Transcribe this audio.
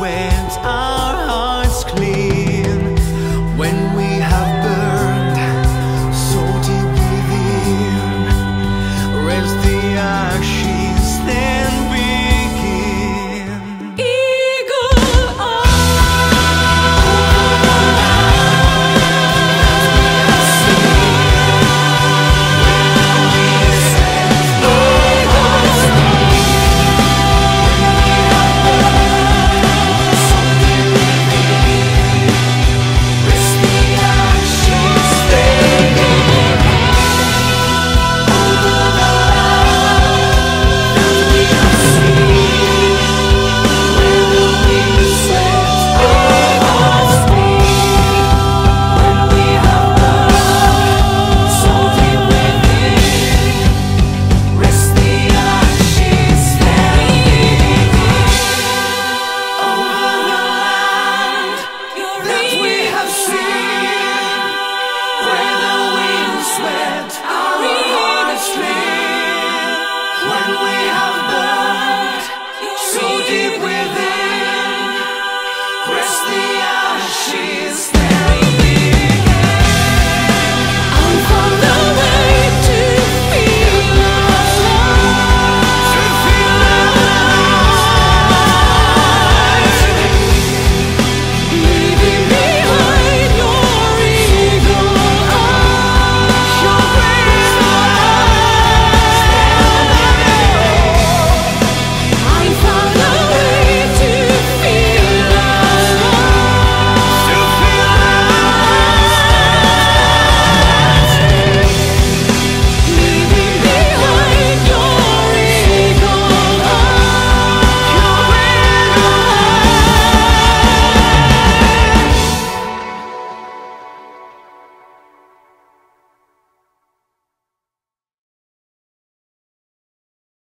when